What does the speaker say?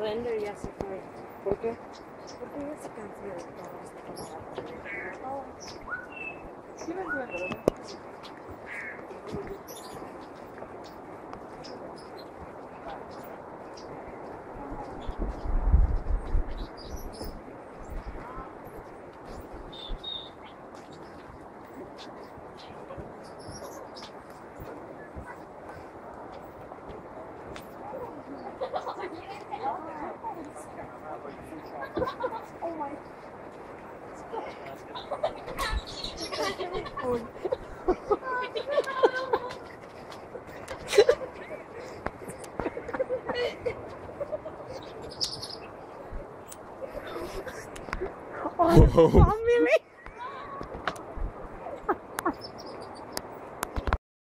Slender ya se fue. ¿Por qué? Porque ya se cansó de todo esto. ¿Quién es Slender? Oh, family.